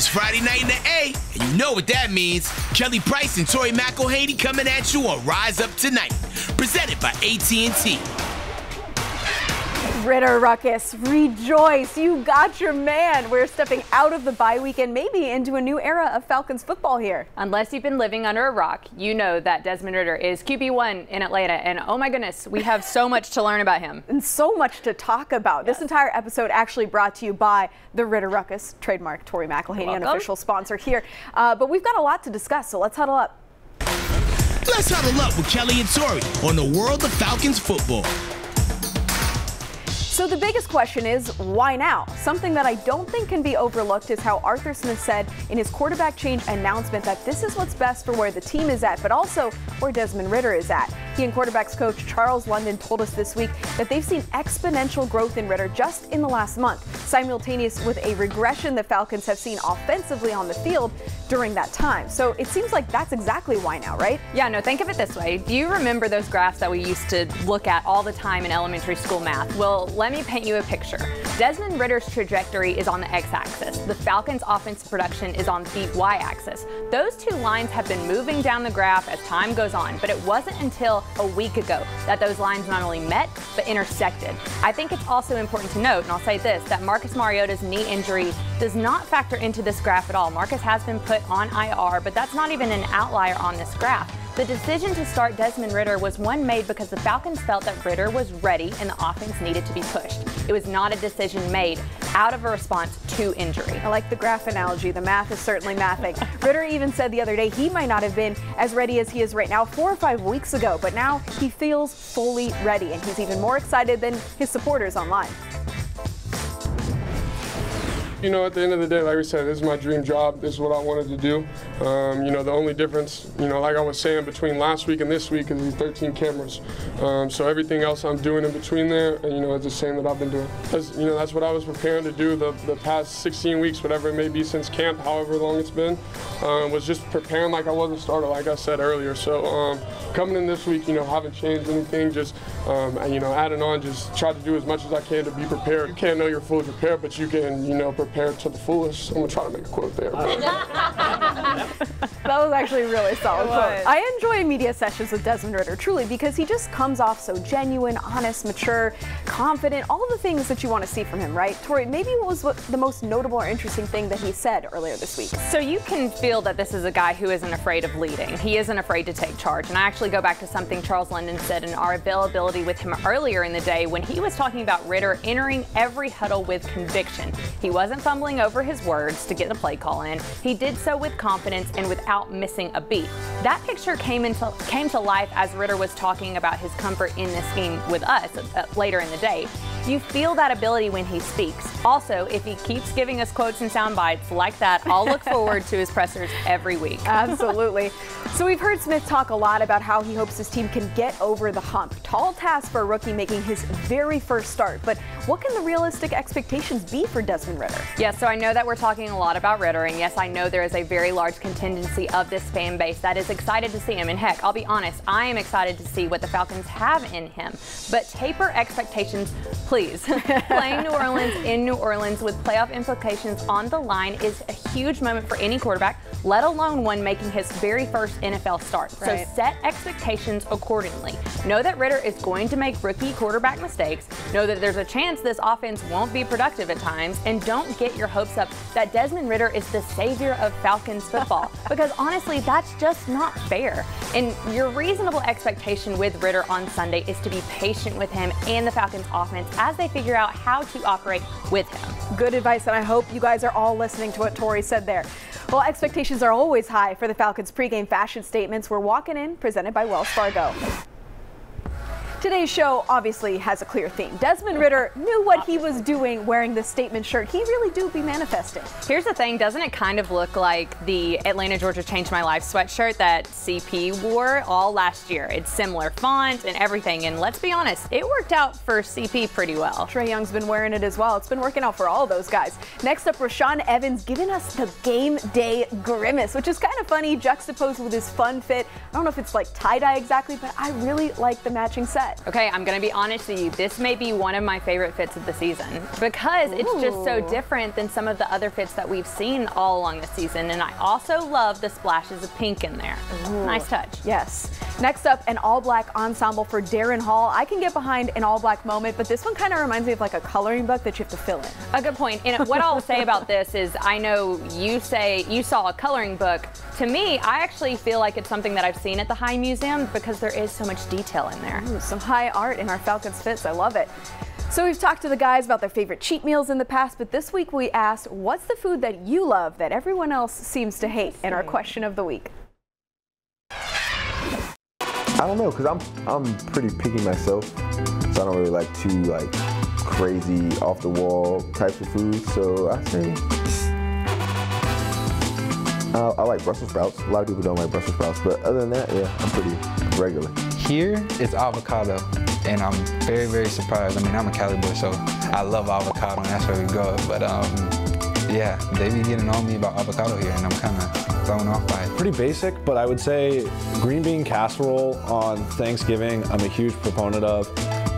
It's Friday night in the A, and you know what that means. Kelly Price and Tori McElhaney coming at you on Rise Up Tonight, presented by AT&T. Ridder Ruckus, rejoice. You got your man. We're stepping out of the bye week and maybe into a new era of Falcons football here. Unless you've been living under a rock, you know that Desmond Ridder is QB1 in Atlanta. And oh my goodness, we have so much to learn about him. And so much to talk about. Yes. This entire episode actually brought to you by the Ridder Ruckus, trademark Tori McElhaney, an official sponsor here. Uh, but we've got a lot to discuss, so let's huddle up. Let's huddle up with Kelly and Tori on the world of Falcons football. So the biggest question is, why now? Something that I don't think can be overlooked is how Arthur Smith said in his quarterback change announcement that this is what's best for where the team is at, but also where Desmond Ridder is at. He and quarterbacks coach Charles London told us this week that they've seen exponential growth in Ridder just in the last month, simultaneous with a regression the Falcons have seen offensively on the field during that time. So it seems like that's exactly why now, right? Yeah, no, think of it this way. Do you remember those graphs that we used to look at all the time in elementary school math? Well, let let me paint you a picture. Desmond Ridder's trajectory is on the x-axis. The Falcons' offense production is on the y-axis. Those two lines have been moving down the graph as time goes on, but it wasn't until a week ago that those lines not only met, but intersected. I think it's also important to note, and I'll say this, that Marcus Mariota's knee injury does not factor into this graph at all. Marcus has been put on IR, but that's not even an outlier on this graph. The decision to start Desmond Ridder was one made because the Falcons felt that Ridder was ready and the offense needed to be pushed. It was not a decision made out of a response to injury. I like the graph analogy. The math is certainly mathing. Ridder even said the other day he might not have been as ready as he is right now four or five weeks ago, but now he feels fully ready and he's even more excited than his supporters online. You know, at the end of the day, like we said, this is my dream job. This is what I wanted to do. Um, you know, the only difference, you know, like I was saying, between last week and this week is these 13 cameras. Um, so everything else I'm doing in between there, and, you know, is the same that I've been doing. You know, that's what I was preparing to do the, the past 16 weeks, whatever it may be since camp, however long it's been, um, was just preparing like I was a starter, like I said earlier. So um, coming in this week, you know, haven't changed anything, just, um, you know, adding on, just try to do as much as I can to be prepared. You can't know you're fully prepared, but you can, you know, prepare prepared to the fullest. I'm gonna try to make a quote there. that was actually really solid quote. I enjoy media sessions with Desmond Ridder truly because he just comes off so genuine, honest, mature, confident, all the things that you want to see from him, right? Tori, maybe what was the most notable or interesting thing that he said earlier this week? So you can feel that this is a guy who isn't afraid of leading. He isn't afraid to take charge. And I actually go back to something Charles London said in our availability with him earlier in the day when he was talking about Ridder entering every huddle with conviction. He wasn't fumbling over his words to get the play call in. He did so with confidence and without missing a beat. That picture came into came to life as Ridder was talking about his comfort in this game with us uh, later in the day. You feel that ability when he speaks. Also, if he keeps giving us quotes and sound bites like that, I'll look forward to his pressers every week. Absolutely. So we've heard Smith talk a lot about how he hopes his team can get over the hump. Tall task for a rookie making his very first start, but what can the realistic expectations be for Desmond Ridder? Yes, so I know that we're talking a lot about Ridder, and yes, I know there is a very large contingency of this fan base that is excited to see him. And heck, I'll be honest, I am excited to see what the Falcons have in him. But taper expectations please. Playing New Orleans in New Orleans with playoff implications on the line is a huge moment for any quarterback, let alone one making his very first NFL start. Right. So set expectations accordingly. Know that Ridder is going to make rookie quarterback mistakes. Know that there's a chance this offense won't be productive at times. And don't get your hopes up that Desmond Ridder is the savior of Falcons football. because honestly, that's just not fair. And your reasonable expectation with Ridder on Sunday is to be patient with him and the Falcons offense as they figure out how to operate with him. Good advice, and I hope you guys are all listening to what Tori said there. Well, expectations are always high for the Falcons pregame fashion statements. We're walking in, presented by Wells Fargo. Today's show obviously has a clear theme. Desmond Ridder knew what he was doing wearing this statement shirt. He really do be manifesting. Here's the thing, doesn't it kind of look like the Atlanta, Georgia Changed My Life sweatshirt that CP wore all last year? It's similar font and everything, and let's be honest, it worked out for CP pretty well. Trae Young's been wearing it as well. It's been working out for all those guys. Next up, Rashaan Evans giving us the game day grimace, which is kind of funny, juxtaposed with his fun fit. I don't know if it's like tie-dye exactly, but I really like the matching set. That? Okay, I'm to be honest with you. This may be one of my favorite fits of the season because Ooh. it's just so different than some of the other fits that we've seen all along the season. And I also love the splashes of pink in there. Ooh. Nice touch. Yes. Next up, an all black ensemble for Darren Hall. I can get behind an all black moment, but this one kind of reminds me of like a coloring book that you have to fill in. A good point. And what I'll say about this is I know you say you saw a coloring book. To me, I actually feel like it's something that I've seen at the High Museum because there is so much detail in there. Ooh, some high art in our Falcons fits. I love it. So we've talked to the guys about their favorite cheat meals in the past, but this week we asked, what's the food that you love that everyone else seems to hate in our question of the week? I don't know, cause I'm I'm pretty picky myself, so I don't really like too like crazy off the wall types of food. So I say uh, I like Brussels sprouts. A lot of people don't like Brussels sprouts, but other than that, yeah, I'm pretty regular. Here it's avocado, and I'm very very surprised. I mean, I'm a Cali boy, so I love avocado, and that's where we go. But um, yeah, they be getting on me about avocado here, and I'm kind of thrown off by. Pretty basic, but I would say green bean casserole on Thanksgiving, I'm a huge proponent of.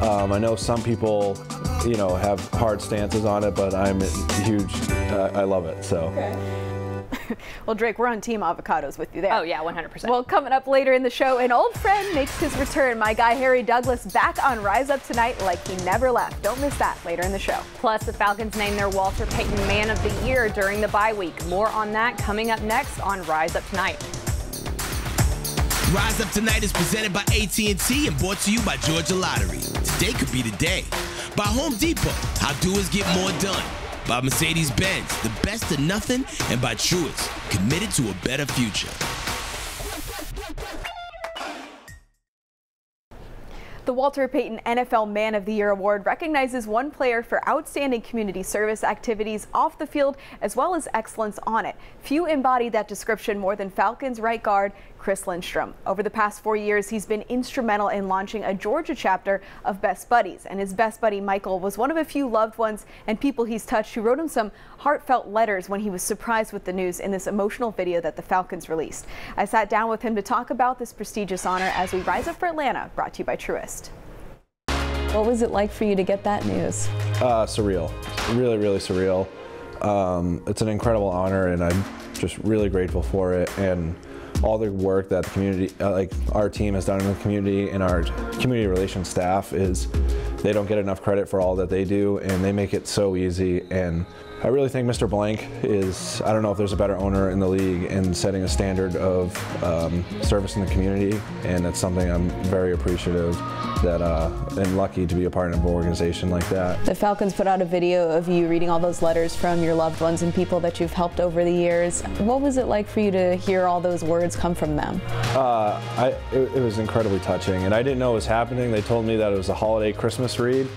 Um, I know some people, you know, have hard stances on it, but I'm huge. Uh, I love it. So. Okay. well, Drake, we're on Team Avocados with you there. Oh, yeah, 100%. Well, coming up later in the show, an old friend makes his return. My guy Harry Douglas back on Rise Up tonight like he never left. Don't miss that later in the show. Plus, the Falcons named their Walter Payton Man of the Year during the bye week. More on that coming up next on Rise Up Tonight. Rise Up Tonight is presented by AT&T and brought to you by Georgia Lottery. Today could be the day. By Home Depot, how doers get more done by Mercedes Benz, the best of nothing, and by Truist, committed to a better future. The Walter Payton NFL Man of the Year Award recognizes one player for outstanding community service activities off the field as well as excellence on it. Few embody that description more than Falcons right guard Chris Lindstrom. Over the past four years, he's been instrumental in launching a Georgia chapter of Best Buddies, and his best buddy Michael was one of a few loved ones and people he's touched who wrote him some heartfelt letters when he was surprised with the news in this emotional video that the Falcons released. I sat down with him to talk about this prestigious honor as we rise up for Atlanta, brought to you by Truist. What was it like for you to get that news? Uh, surreal, really, really surreal. Um, it's an incredible honor, and I'm just really grateful for it. And all the work that the community, uh, like our team has done in the community and our community relations staff is they don't get enough credit for all that they do and they make it so easy and I really think Mr. Blank is, I don't know if there's a better owner in the league in setting a standard of um, service in the community, and it's something I'm very appreciative that uh, and lucky to be a part of an organization like that. The Falcons put out a video of you reading all those letters from your loved ones and people that you've helped over the years. What was it like for you to hear all those words come from them? Uh, I, it, it was incredibly touching, and I didn't know it was happening. They told me that it was a holiday Christmas read,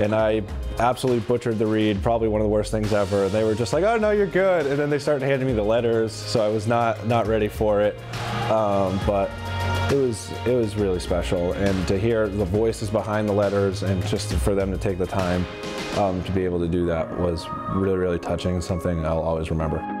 and I absolutely butchered the read, probably one of the worst things ever. They were just like, "Oh no, you're good," and then they started handing me the letters, so I was not not ready for it. Um, but it was it was really special, and to hear the voices behind the letters, and just for them to take the time um, to be able to do that was really really touching. Something I'll always remember.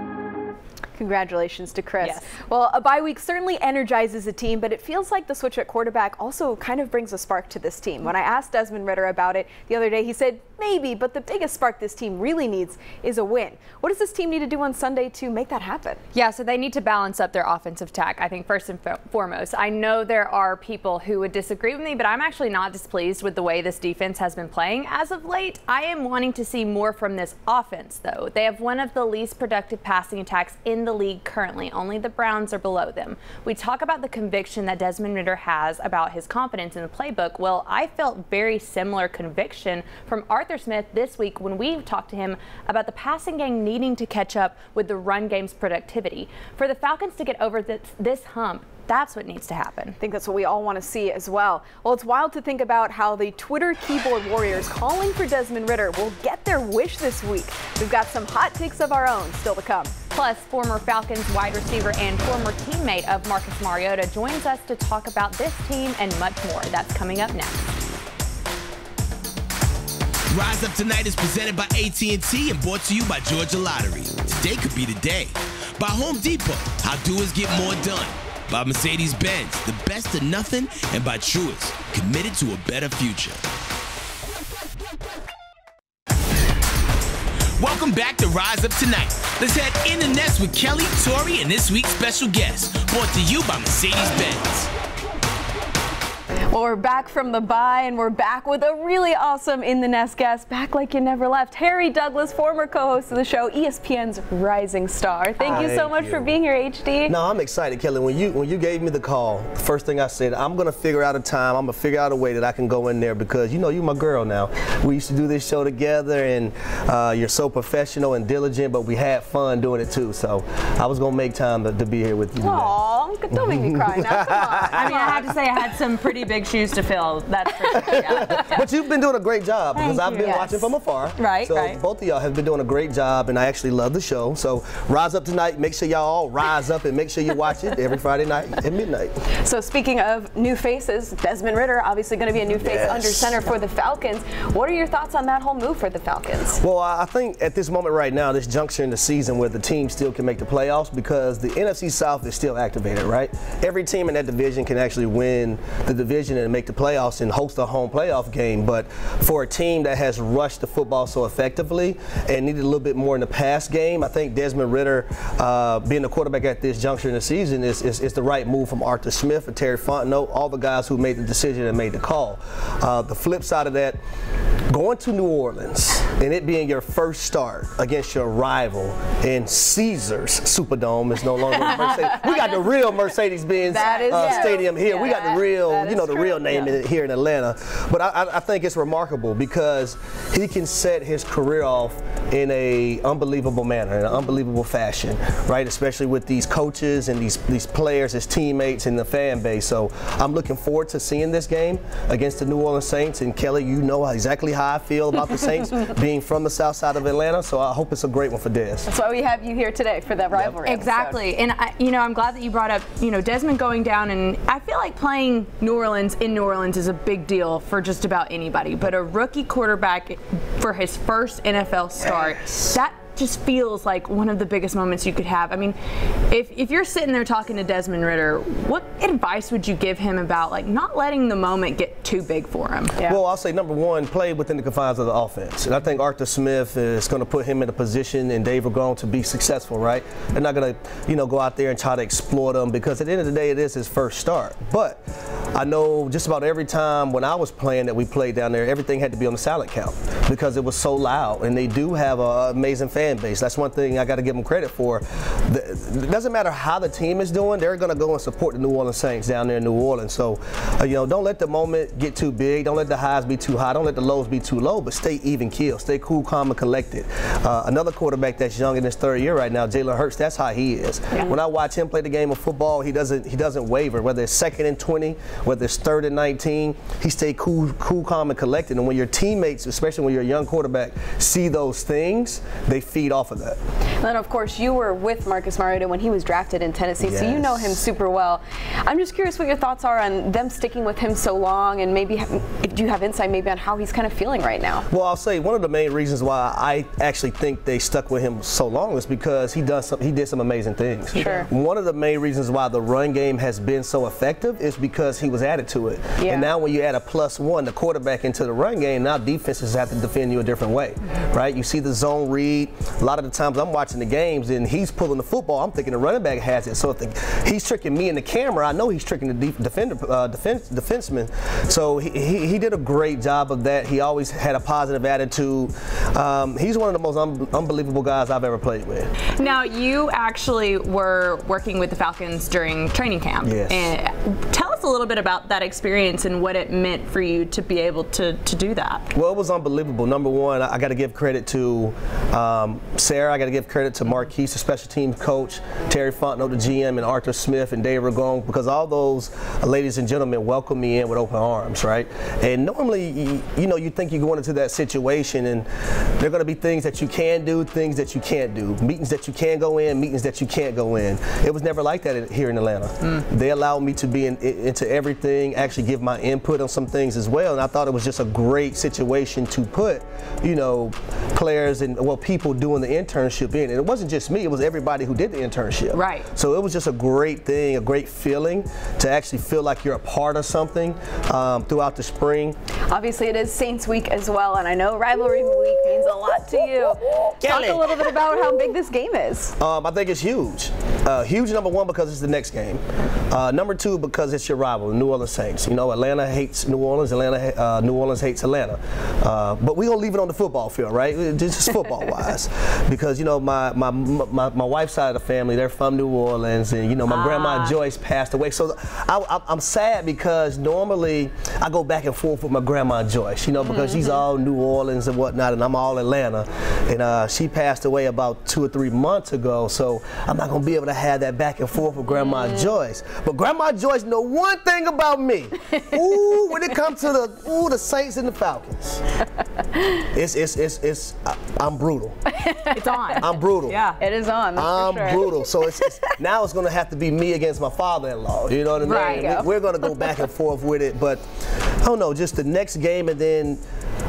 Congratulations to Chris. Yes. Well, a bye week certainly energizes a team, but it feels like the switch at quarterback also kind of brings a spark to this team. When I asked Desmond Ridder about it the other day, he said maybe, but the biggest spark this team really needs is a win. What does this team need to do on Sunday to make that happen? Yeah, so they need to balance up their offensive attack, I think, first and foremost. I know there are people who would disagree with me, but I'm actually not displeased with the way this defense has been playing as of late. I am wanting to see more from this offense, though. They have one of the least productive passing attacks in the league currently. Only the Browns are below them. We talk about the conviction that Desmond Ridder has about his confidence in the playbook. Well, I felt very similar conviction from Arthur Smith this week when we talked to him about the passing game needing to catch up with the run game's productivity. For the Falcons to get over this, this hump, that's what needs to happen. I think that's what we all want to see as well. Well, it's wild to think about how the Twitter keyboard warriors calling for Desmond Ridder will get their wish this week. We've got some hot takes of our own still to come. Plus, former Falcons wide receiver and former teammate of Marcus Mariota joins us to talk about this team and much more. That's coming up next. Rise Up Tonight is presented by AT&T and brought to you by Georgia Lottery. Today could be the day. By Home Depot, how doers get more done by Mercedes Benz, the best of nothing, and by Truist, committed to a better future. Welcome back to Rise Up Tonight. Let's head in the nest with Kelly, Tori, and this week's special guest, brought to you by Mercedes Benz. Well, we're back from the bye, and we're back with a really awesome In the Nest guest, back like you never left. Harry Douglas, former co-host of the show, ESPN's rising star. Thank you so much you. for being here, HD. No, I'm excited, Kelly. When you when you gave me the call, the first thing I said, I'm gonna figure out a time. I'm gonna figure out a way that I can go in there because you know you're my girl now. We used to do this show together, and uh, you're so professional and diligent, but we had fun doing it too. So I was gonna make time to, to be here with you. Aw, don't make me cry now. Come on. I mean, I have to say, I had some pretty big shoes to fill. That's for sure. Yeah. But you've been doing a great job because Thank I've you. been Yes. watching from afar. Right, So right. both of y'all have been doing a great job, and I actually love the show. So rise up tonight. Make sure y'all all rise up and make sure you watch it every Friday night at midnight. So speaking of new faces, Desmond Ridder obviously going to be a new face Yes. under center for the Falcons. What are your thoughts on that whole move for the Falcons? Well, I I think at this moment right now, this juncture in the season where the team still can make the playoffs because the NFC South is still activated, right? Every team in that division can actually win the division and make the playoffs and host a home playoff game. But for a team that has rushed the football so effectively and needed a little bit more in the pass game, I think Desmond Ridder uh, being the quarterback at this juncture in the season is, is, is the right move from Arthur Smith and Terry Fontenot, all the guys who made the decision and made the call. Uh, the flip side of that, going to New Orleans and it being your first start against your rival in Caesars Superdome is no longer Mercedes. We got the real Mercedes-Benz uh, stadium here. we got the real, you know, the. Real name Yeah. in here in Atlanta. But I, I, I think it's remarkable because he can set his career off in a unbelievable manner, in an unbelievable fashion, right? Especially with these coaches and these these players, his teammates, and the fan base. So I'm looking forward to seeing this game against the New Orleans Saints. And Kelly, you know exactly how I feel about the Saints being from the South Side of Atlanta. So I hope it's a great one for Dez. That's why we have you here today for that rivalry. episode. Exactly, and I, you know I'm glad that you brought up you know Desmond going down, and I feel like playing New Orleans in New Orleans is a big deal for just about anybody. But a rookie quarterback for his first NFL start, that just feels like one of the biggest moments you could have. I mean, if if you're sitting there talking to Desmond Ridder, what advice would you give him about like not letting the moment get too big for him? Yeah. Well, I'll say number one, play within the confines of the offense. And I think Arthur Smith is going to put him in a position and Dave Ragone to be successful, right? They're not going to, you know, go out there and try to exploit him because at the end of the day, it is his first start. But I know just about every time when I was playing that we played down there, everything had to be on the silent count because it was so loud. And they do have an amazing fan base. That's one thing I got to give them credit for. The- It doesn't matter how the team is doing, they're going to go and support the New Orleans Saints down there in New Orleans. So, uh, you know, don't let the moment get too big. Don't let the highs be too high. Don't let the lows be too low, but stay even keel. Stay cool, calm, and collected. Uh, another quarterback that's young in his third year right now, Jalen Hurts, that's how he is. When I watch him play the game of football, he doesn't he doesn't waver. Whether it's second and 20, whether it's third and 19, he stay cool, cool, calm, and collected. And when your teammates, especially when you're a young quarterback, see those things, they feed off of that. And then, of course, you were with Marcus Mariota when he was drafted in Tennessee, so you know him super well. I'm just curious what your thoughts are on them sticking with him so long, and maybe ha- if you have insight maybe on how he's kind of feeling right now. Well, I'll say one of the main reasons why I actually think they stuck with him so long is because he does some, he did some amazing things. Sure. One of the main reasons why the run game has been so effective is because he was added to it. Yeah. And now when you add a plus one, the quarterback into the run game, now defenses have to defend you a different way, right? You see the zone read. A lot of the times I'm watching the games and he's pulling the football. I'm thinking the running back has it. So if the, he's tricking me in the camera, I know he's tricking the def- defender, uh, defense, defenseman. So he, he, he did a great job of that. He always had a positive attitude. Um, he's one of the most un- unbelievable guys I've ever played with. Now, you actually were working with the Falcons during training camp. Yes. And tell us a little bit about that experience and what it meant for you to be able to, to do that. Well, it was unbelievable. Number one, I, got to give credit to um, Sarah. I got to give credit to Marquice, the special teams coach, Terry Fontenot, the GM, and Arthur Smith and Dave Ragone because all those ladies and gentlemen welcomed me in with open arms, right? And normally, you, you know, you think you're going into that situation and there are going to be things that you can do, things that you can't do, meetings that you can go in, meetings that you can't go in. It was never like that here in Atlanta. Mm. They allowed me to be in, into everything, actually give my input on some things as well. And I thought it was just a great situation to put, you know, players and well, people doing the internship in. And it wasn't just me; it was everybody who did the internship. Right. So it was just a great thing, a great feeling to actually feel like you're a part of something um, throughout the spring. Obviously, it is Saints Week as well, and I know rivalry week means a lot to you. Talk a little bit about how big this game is. Um, I think it's huge. Uh, huge number one because it's the next game. Uh, number two because it's your rival, the New Orleans Saints. You know, Atlanta hates New Orleans. Atlanta, uh, New Orleans hates Atlanta. Uh, but we gonna leave it on the football field, right? Just football wise, because you know my, my my my wife's side of the family, they're from New Orleans, and you know my ah. grandma Joyce passed away. So I, am sad because normally I go back and forth with my grandma Joyce, you know, because mm-hmm. she's all New Orleans and whatnot, and I'm all Atlanta. And uh, she passed away about two or three months ago, so I'm not gonna be able to have that back and forth with Grandma mm. Joyce. But Grandma Joyce know one thing about me. ooh, when it comes to the ooh the Saints and the Falcons, it's it's it's it's I, am brutal. It's on. I'm brutal. Yeah, it is on. I'm sure. brutal. So it's, it's, now it's gonna have to be me against my father-in-law. You know what I mean? Right. We, we're gonna go back and forth with it, but I don't know. Just the next game and then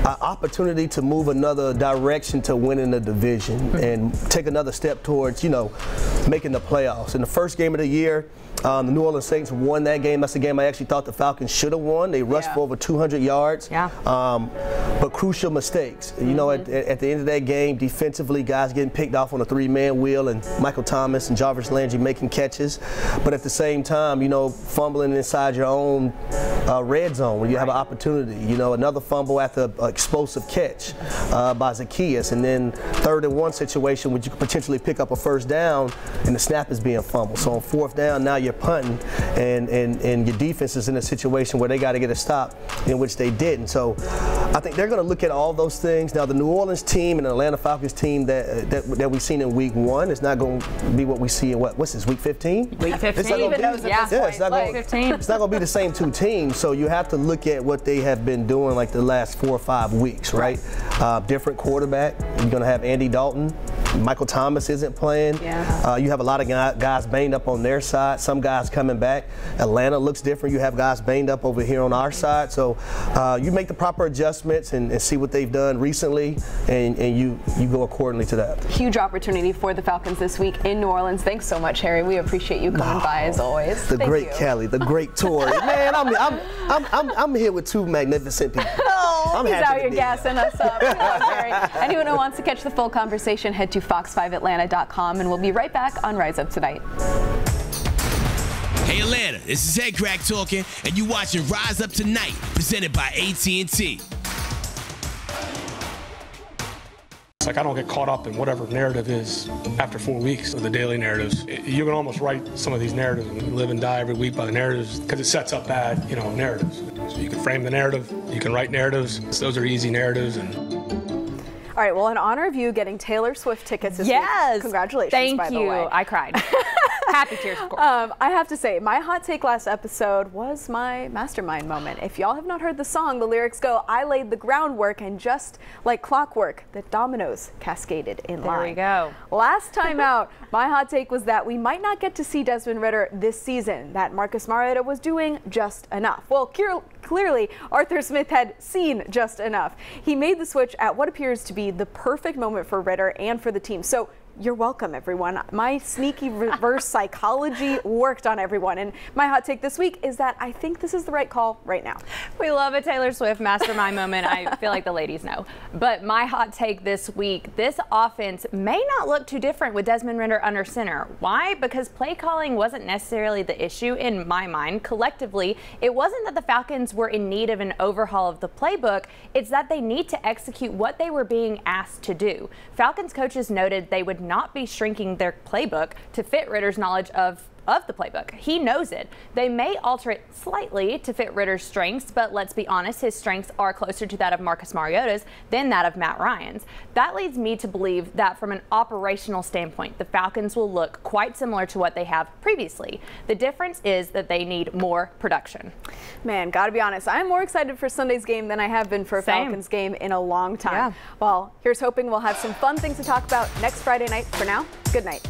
an opportunity to move another direction to winning the division mm-hmm. and take another step towards, you know, making the playoffs. In the first game of the year, um, the New Orleans Saints won that game. That's a game I actually thought the Falcons should have won. They rushed yeah. for over 200 yards. Yeah. Um, but crucial mistakes. Mm-hmm. You know, at, at, the end of that game, defensively, guys getting picked off on a three-man wheel, and Michael Thomas and Jarvis Landry making catches. But at the same time, you know, fumbling inside your own uh, red zone when you right. have an opportunity. You know, another fumble after an explosive catch uh, by Zaccheaus. and then third and one situation where you could potentially pick up a first down, and the snap is being fumbled. So on fourth down, now you're punting and, and, and your defense is in a situation where they got to get a stop, in which they didn't. So I think they're going to look at all those things. Now, the New Orleans team and the Atlanta Falcons team that that, that we've seen in week one is not going to be what we see in what, what's this, week 15? Week 15. It's not going to be, yeah, yeah, it's not going, 15. It's not going to be the same two teams. So you have to look at what they have been doing like the last four or five weeks, right? right. Uh, different quarterback. You're going to have Andy Dalton. Michael Thomas isn't playing. Yeah. Uh, you have a lot of guys banged up on their side. Some guys coming back. Atlanta looks different. You have guys banged up over here on our side. So uh, you make the proper adjustments and, and, see what they've done recently, and, and you you go accordingly to that. Huge opportunity for the Falcons this week in New Orleans. Thanks so much, Harry. We appreciate you coming oh, by as always. The Thank great you. Kelly, the great Tori. Man, I'm, I'm, I'm, I'm, I'm here with two magnificent people. Oh, I'm he's out here gassing us up. Anyone who wants to catch the full conversation, head to fox5atlanta.com, and we'll be right back on Rise Up Tonight. Hey Atlanta, this is Headkrack talking, and you watching Rise Up Tonight, presented by AT&T. It's like I don't get caught up in whatever narrative is after four weeks of the daily narratives. You can almost write some of these narratives and live and die every week by the narratives because it sets up bad, you know, narratives. So you can frame the narrative, you can write narratives. Those are easy narratives and all right. Well, in honor of you getting Taylor Swift tickets this yes. week, congratulations. Thank by you. The way. I cried. Happy tears, of course. Um, I have to say, my hot take last episode was my mastermind moment. If y'all have not heard the song, the lyrics go, I laid the groundwork, and just like clockwork, the dominoes cascaded in there line. There we go. Last time out, my hot take was that we might not get to see Desmond Ridder this season, that Marcus Mariota was doing just enough. Well, clearly, Arthur Smith had seen just enough. He made the switch at what appears to be the perfect moment for Ridder and for the team. So you're welcome, everyone. My sneaky reverse psychology worked on everyone. And my hot take this week is that I think this is the right call right now. We love a Taylor Swift mastermind moment. I feel like the ladies know. But my hot take this week this offense may not look too different with Desmond Ridder under center. Why? Because play calling wasn't necessarily the issue in my mind. Collectively, it wasn't that the Falcons were in need of an overhaul of the playbook, it's that they need to execute what they were being asked to do. Falcons coaches noted they would not be shrinking their playbook to fit Ridder's knowledge of of the playbook. He knows it. They may alter it slightly to fit Ridder's strengths, but let's be honest, his strengths are closer to that of Marcus Mariota's than that of Matt Ryan's. That leads me to believe that from an operational standpoint, the Falcons will look quite similar to what they have previously. The difference is that they need more production. Man, gotta be honest, I'm more excited for Sunday's game than I have been for a Same. Falcons game in a long time. Yeah. Well, here's hoping we'll have some fun things to talk about next Friday night. For now, good night.